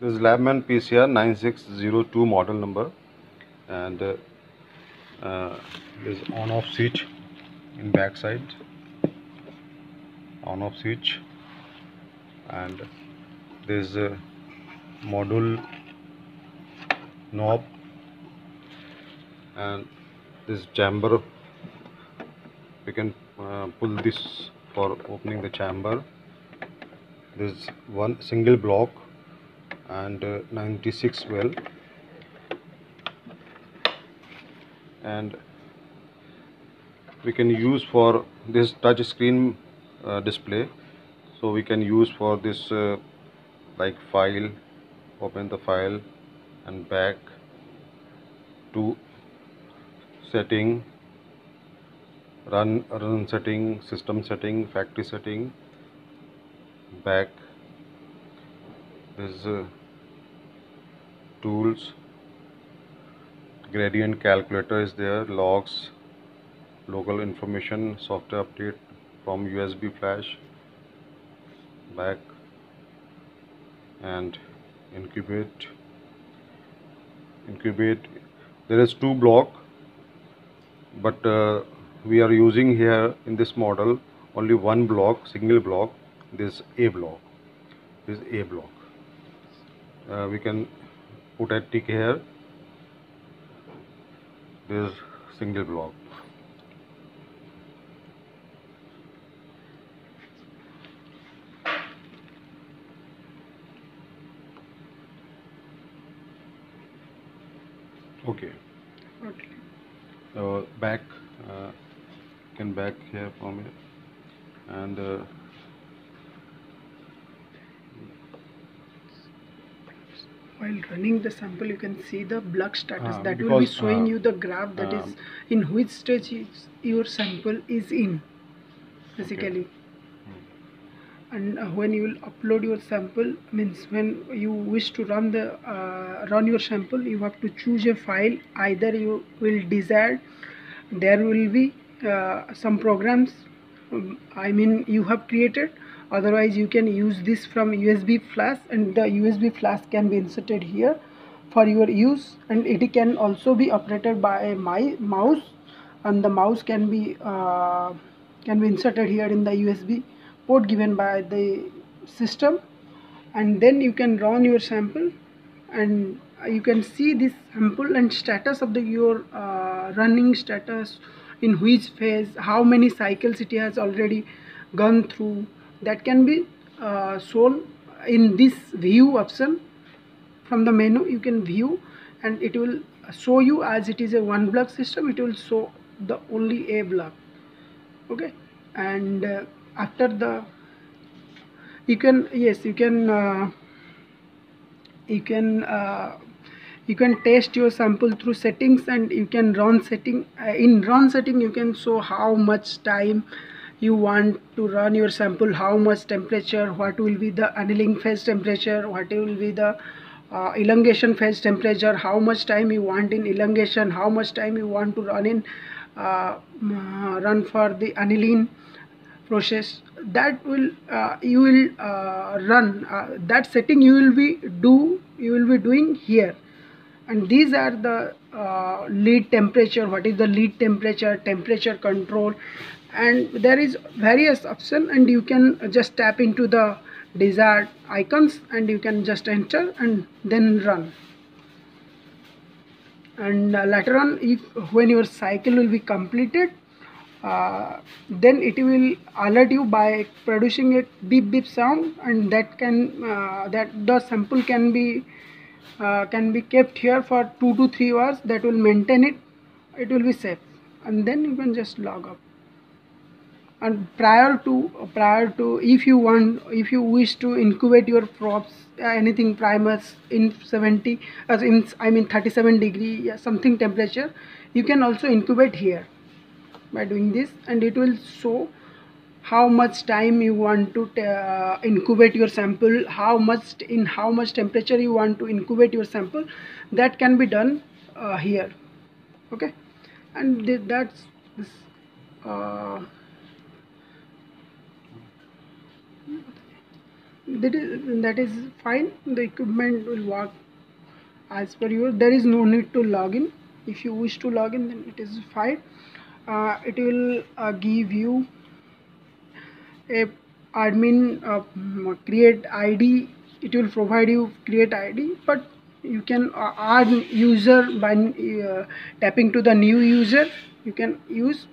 This is Labman PCR 9602 model number. And uh, uh, this on off switch in back side. On off switch. And this uh, module knob. And this chamber. We can uh, pull this for opening the chamber. This one single block and uh, 96 well. And we can use for this touch screen uh, display. So we can use for this uh, like file open the file and back to setting run run setting system setting factory setting back this uh, tools gradient calculator is there logs local information software update from USB flash back and incubate incubate. There is two block but uh, we are using here in this model only one block single block. This A block this A block uh, we can put a tick here. This single block. Okay. Okay. uh, back uh, can back here from it and uh, While running the sample, you can see the block status Ah, that will be showing uh, you the graph that is um, in which stage is your sample is in, basically. And uh, when you will upload your sample, means when you wish to run the uh, run your sample, you have to choose a file. Either you will desire there will be uh, some programs. um, I mean, you have created. Otherwise, you can use this from USB flash, and the USB flash can be inserted here for your use, and it can also be operated by a my mouse, and the mouse can be uh, can be inserted here in the USB port given by the system, and then you can run your sample, and you can see this sample and status of the your uh, running status in which phase how many cycles it has already gone through that can be uh, shown in this view option from the menu you can view and it will show you as it is a one block system. It will show the only a block. Okay? And uh, after the you can yes you can uh, you can uh, you can test your sample through settings and you can run setting uh, in run setting you can show how much time you want to run your sample how much temperature what will be the annealing phase temperature what will be the uh, elongation phase temperature how much time you want in elongation how much time you want to run in uh, mm, run for the annealing process. That will uh, you will uh, run uh, that setting you will be do you will be doing here. And these are the uh, lead temperature what is the lead temperature temperature control and there is various option and you can just tap into the desired icons and you can just enter and then run. And uh, later on if when your cycle will be completed uh, then it will alert you by producing a beep beep sound and that can uh, that the sample can be uh, can be kept here for two to three hours. That will maintain it. It will be safe. And then you can just log up and prior to prior to if you want if you wish to incubate your props uh, anything primers in 70 as in i mean 37 degree yeah, something temperature you can also incubate here by doing this. And it will show how much time you want to uh, incubate your sample how much in how much temperature you want to incubate your sample. That can be done uh, here. Okay? And th- that's this uh, that is fine. The equipment will work as per your there is no need to log in. If you wish to log in then it is fine. Uh, it will uh, give you a admin uh, create id it will provide you create id but you can uh, add user by uh, tapping to the new user you can use